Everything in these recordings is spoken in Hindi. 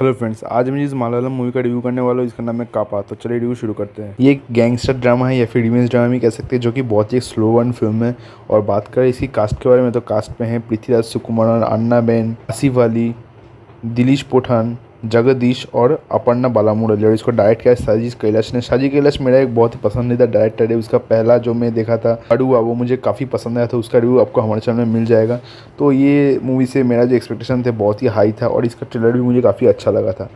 हेलो फ्रेंड्स, आज मैं जिस मलयालम मूवी का रिव्यू करने वाला हूँ इसका नाम है कापा। तो चलिए रिव्यू शुरू करते हैं। ये एक गैंगस्टर ड्रामा है या फिर रिमेंस ड्रामा भी कह सकते हैं, जो कि बहुत ही एक स्लो वन फ़िल्म है। और बात करें इसकी कास्ट के बारे में तो कास्ट में है पृथ्वीराज सुकुमारन अन्ना बेन, आसिफ अली, दिलीश पठान जगदीश और अपर्णा बालामुरली और इसको डायरेक्ट किया साजिश कैलाश ने। साजिश कैलाश मेरा एक बहुत ही पसंदीदा डायरेक्टर है। उसका पहला जो मैं देखा था अड़ुआ वो मुझे काफ़ी पसंद आया था। उसका रिव्यू आपको हमारे चैनल में मिल जाएगा। तो ये मूवी से मेरा जो एक्सपेक्टेशन थे, बहुत ही हाई था और इसका ट्रेलर भी मुझे काफ़ी अच्छा लगा था।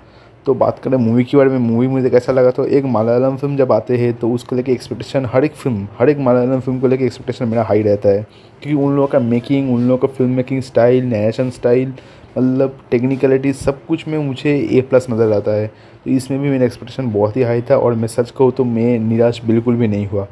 तो बात करें मूवी के बारे में मूवी मुझे कैसा लगा? तो एक मलयालम फ़िल्म जब आते हैं तो उसको लेके एक्सपेक्टेशन हर एक फ़िल्म हर एक मलयालम फ़िल्म को लेके एक्सपेक्टेशन मेरा हाई रहता है। क्योंकि उन लोगों का मेकिंग उन लोगों का film making style narration style मतलब टेक्निकलिटी सब कुछ में मुझे ए प्लस नज़र आता है। तो इसमें भी मेरा एक्सपेक्टेशन बहुत ही हाई था और मैं सच कहूँ तो मैं निराश बिल्कुल भी नहीं हुआ।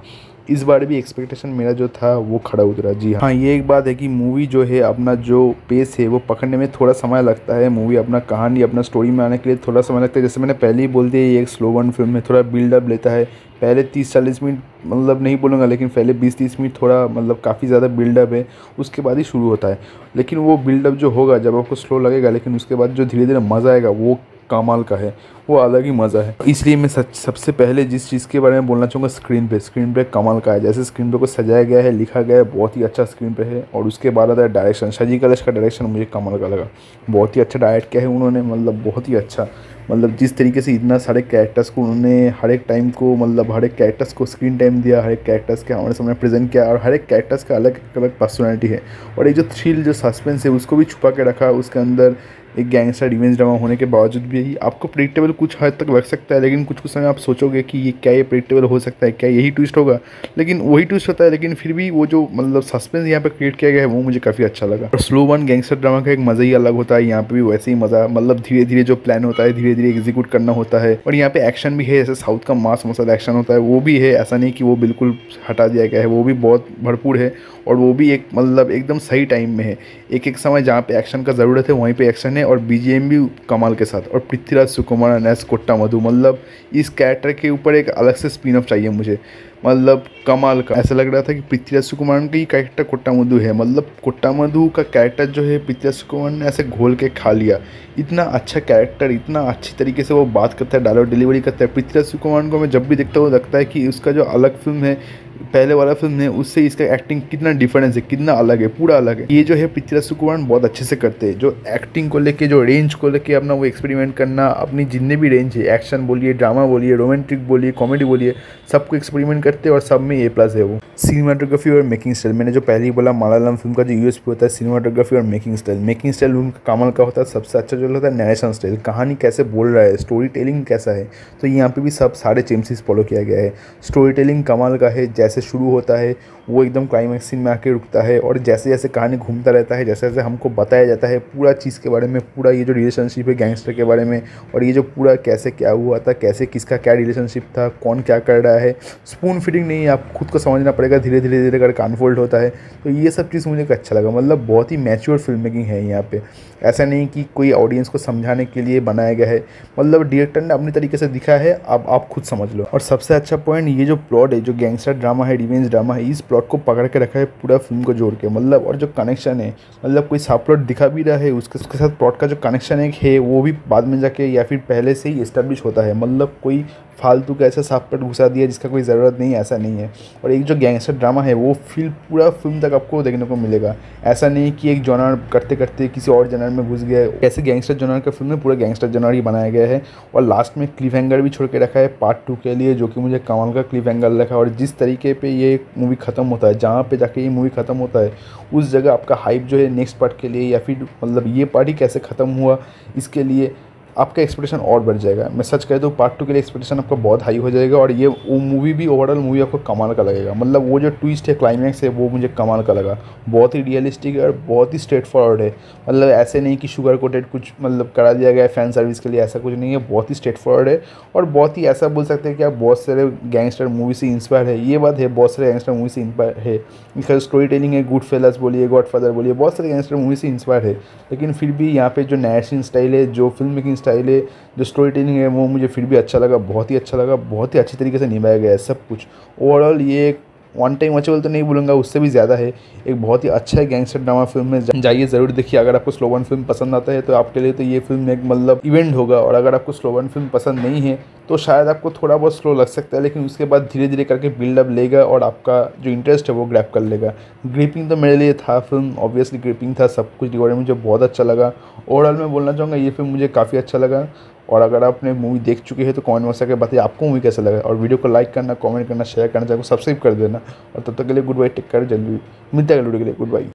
इस बार भी एक्सपेक्टेशन मेरा जो था, वो खड़ा उतरा। जी हाँ। ये एक बात है कि मूवी जो है, अपना जो पेस है, वो पकड़ने में थोड़ा समय लगता है। मूवी अपना कहानी, अपना स्टोरी में आने के लिए थोड़ा समय लगता है। जैसे मैंने पहले ही बोल दिया, ये एक स्लो वन फ़िल्म है, थोड़ा बिल्डअप लेता है। पहले तीस चालीस मिनट मतलब नहीं बोलूँगा, लेकिन पहले बीस तीस मिनट थोड़ा मतलब काफ़ी ज़्यादा बिल्डअप है। उसके बाद ही शुरू होता है। लेकिन वो बिल्डअप जो होगा, जब आपको स्लो लगेगा, लेकिन उसके बाद जो धीरे धीरे मज़ा आएगा, वो कमाल का है, वो अलग ही मज़ा है। इसलिए मैं सच, सबसे पहले जिस चीज़ के बारे में बोलना चाहूँगा स्क्रीन पे। स्क्रीन पे कमाल का है। जैसे स्क्रीन पे को सजाया गया है, लिखा गया है, बहुत ही अच्छा स्क्रीन पे है। और उसके बाद आता है डायरेक्शन शजी कलश का डायरेक्शन मुझे कमाल का लगा। बहुत ही अच्छा डायरेक्ट किया है उन्होंने मतलब बहुत ही अच्छा। मतलब जिस तरीके से इतना सारे कैरेक्टर्स को उन्होंने हर एक टाइम को मतलब हर एक कैरेक्टर्स को स्क्रीन टाइम दिया, हर एक कैरेक्टर्स के हमारे सामने प्रेजेंट किया और हर एक कैरेक्टर्स का अलग अलग पर्सनैलिटी है। और ये जो थ्रिल जो सस्पेंस है, उसको भी छुपा के रखा, उसके अंदर एक गैंगस्टर रिवेंज ड्रामा होने के बावजूद भी आपको प्रिडिक्टेबल कुछ हद तक लग सकता है, लेकिन कुछ कुछ समय आप सोचोगे कि ये क्या ये प्रिडिक्टेबल हो सकता है, क्या यही ट्विस्ट होगा? लेकिन वही ट्विस्ट होता है, लेकिन फिर भी वो जो मतलब सस्पेंस यहाँ पे क्रिएट किया गया है, वो मुझे काफ़ी अच्छा लगा। और स्लो वन गैंगस्टर ड्रामा का एक मज़ा ही अलग होता है, यहाँ पे भी वैसे ही मज़ा मतलब धीरे धीरे जो प्लान होता है धीरे धीरे एग्जीक्यूट करना होता है। और यहाँ पे एक्शन भी है, जैसे साउथ का मास मसाला एक्शन होता है, वो भी है। ऐसा नहीं कि वो बिल्कुल हटा दिया गया है, वो भी बहुत भरपूर है। और वो भी एक मतलब एकदम सही टाइम में है। एक एक समय जहाँ पे एक्शन का ज़रूरत है, वहीं पे एक्शन है। और बीजीएम भी कमाल के साथ। और पृथ्वीराज सुकुमार एस कोट्टा मधु मतलब इस कैरेक्टर के ऊपर एक अलग से स्पिन ऑफ़ चाहिए मुझे। मतलब कमाल का। ऐसा लग रहा था कि पृथ्वीराज सुकुमारन का ही कैरेक्टर कोट्टा मधु है। मतलब कोट्टा मधु का कैरेक्टर जो है पृथ्वीराज सुकुमारन ने ऐसे घोल के खा लिया। इतना अच्छा कैरेक्टर इतना अच्छी तरीके से वो बात करता है डायलॉग डिलीवरी करता है। पृथ्वीराज सुकुमारन को मैं जब भी देखता हूँ, लगता है कि उसका जो अलग फ़िल्म है पहले वाला फ़िल्म है, उससे इसका एक्टिंग कितना डिफरेंस है, कितना अलग है, पूरा अलग है। ये जो है पृथ्वीराज सुकुमारन बहुत अच्छे से करते हैं। जो एक्टिंग को लेके, जो रेंज को लेके अपना वो एक्सपेरिमेंट करना, अपनी जितने भी रेंज है एक्शन बोलिए ड्रामा बोलिए रोमांटिक बोलिए कॉमेडी बोलिए, सबको एक्सपेरिमेंट करते हैं और सब में ए प्लस है वो। सिनेमाटोग्राफी और मेकिंग स्टाइल मैंने जो पहले बोला, मलयालम फ़िल्म का जो यूएसपी होता है सिनेमाटोग्राफी और मेकिंग स्टाइल मेकिंग स्टाइल उनका कमल का होता है, सबसे अच्छा जो होता है नरेशन स्टाइल कहानी कैसे बोल रहा है स्टोरी टेलिंग कैसा है तो यहाँ पे भी सब सारे चेमसीज फॉलो किया गया है। स्टोरी टेलिंग कमाल का है, जैसे शुरू होता है, वो एकदम क्लाइमैक्स सीन में आके रुकता है और जैसे जैसे कहानी घूमता रहता है जैसे जैसे हमको बताया जाता है, पूरा चीज़ के बारे में, पूरा ये जो रिलेशनशिप है गैंगस्टर के बारे में और ये जो पूरा कैसे क्या हुआ था, कैसे किसका क्या रिलेशनशिप था, कौन क्या कर रहा है स्पून फिटिंग नहीं है आप खुद को समझना पड़ेगा धीरे धीरे धीरे करके अनफोल्ड होता है तो ये सब चीज़ मुझे अच्छा लगा मतलब बहुत ही मैच्योर फ़िल्म मेकिंग है यहाँ पे। ऐसा नहीं कि कोई ऑडियंस को समझाने के लिए बनाया गया है मतलब डायरेक्टर ने अपनी तरीके से दिखा है, अब आप खुद समझ लो। और सबसे अच्छा पॉइंट ये जो प्लॉट है, जो गैंगस्टर ड्रामा है रिवेंज ड्रामा है, इस प्लॉट को पकड़ के रखा है पूरा फ़िल्म को जोड़ के। मतलब और जो कनेक्शन है मतलब कोई सब प्लॉट दिखा भी रहा है, उसके उसके साथ प्लॉट का जो कनेक्शन है वो भी बाद में जाके या फिर पहले से ही इस्टेब्लिश होता है। मतलब कोई फालतू का ऐसा साफ़ प्लॉट घुसा दिया जिसका कोई ज़रूरत नहीं, ऐसा नहीं है। और एक जो गैंगस्टर ड्रामा है, वो फील पूरा फ़िल्म तक आपको देखने को मिलेगा। ऐसा नहीं कि एक जॉनर करते करते किसी और जनर में घुस गया ऐसे गैंगस्टर जॉनर का फ़िल्म में पूरा गैंगस्टर जॉनर ही बनाया गया है। और लास्ट में क्लिफ हैंगर भी छोड़ के रखा है पार्ट टू के लिए, जो कि मुझे कमाल का क्लिफ हैंगर रखा और जिस तरीके पे ये मूवी ख़त्म होता है, जहाँ पर जाके ये मूवी ख़त्म होता है, उस जगह आपका हाइप जो है नेक्स्ट पार्ट के लिए या फिर मतलब ये पार्ट ही कैसे ख़त्म हुआ, इसके लिए आपका एक्सपेक्टेशन और बढ़ जाएगा। मैं सच कह दूँ पार्ट टू के लिए एक्सपेक्टेशन आपका बहुत हाई हो जाएगा और ये वो मूवी भी ओवरऑल मूवी आपको कमाल का लगेगा। मतलब वो जो ट्विस्ट है क्लाइमैक्स है, वो मुझे कमाल का लगा। बहुत ही रियलिस्टिक है और बहुत ही स्ट्रेट फॉरवर्ड है। मतलब ऐसे नहीं कि शुगर कोटेड कुछ मतलब करा दिया गया फ़ैन सर्विस के लिए, ऐसा कुछ नहीं है। बहुत ही स्ट्रेट फॉरवर्ड है और बहुत ही ऐसा बोल सकते हैं कि आप बहुत सारे गैंगस्टर मूवी से इंस्पायर है। ये बात है, बहुत सारे गैंगस्टर मूवी से इंस्पायर है। इसका स्टोरी टेलिंग है गुड फेलस बोलिए गॉड फादर बोलिए, बहुत सारे गैंगस्टर मूवी से इंस्पायर है। लेकिन फिर भी यहाँ पे जो नैशन स्टाइल है, जो फ़िल्म मेकिंग स्टाइल है, जो स्टोरी टेलिंग है, वो मुझे फिर भी अच्छा लगा, बहुत ही अच्छा लगा, बहुत ही अच्छी तरीके से निभाया गया है सब कुछ। ओवरऑल ये एक वन टाइम वॉचेबल तो नहीं बोलूँगा उससे भी ज़्यादा है, एक बहुत ही अच्छा गैंगस्टर ड्रामा फ़िल्म में जाइए ज़रूर देखिए, अगर आपको स्लोवन फ़िल्म पसंद आता है तो आपके लिए तो ये फ़िल्म एक मतलब इवेंट होगा, और अगर आपको स्लोवन फ़िल्म पसंद नहीं है तो शायद आपको थोड़ा बहुत स्लो लग सकता है, लेकिन उसके बाद धीरे धीरे करके बिल्डअप लेगा और आपका जो इंटरेस्ट है वो ग्रैप कर लेगा। ग्रिपिंग तो मेरे लिए था फ़िल्म ऑब्वियसली ग्रिपिंग था सब कुछ। रिकॉर्डिंग मुझे बहुत अच्छा लगा। ओवरऑल मैं बोलना चाहूँगा, ये फ़िल्म मुझे काफ़ी अच्छा लगा। और अगर आपने मूवी देख चुके हैं तो कमेंट बॉक्स आकर बताइए आपको मूवी कैसा लगा। और वीडियो को लाइक करना कमेंट करना शेयर करना चाहे सब्सक्राइब कर देना। और तब तक के लिए गुड बाई टेक कर जल्दी मिलते हैं के लिए। Good by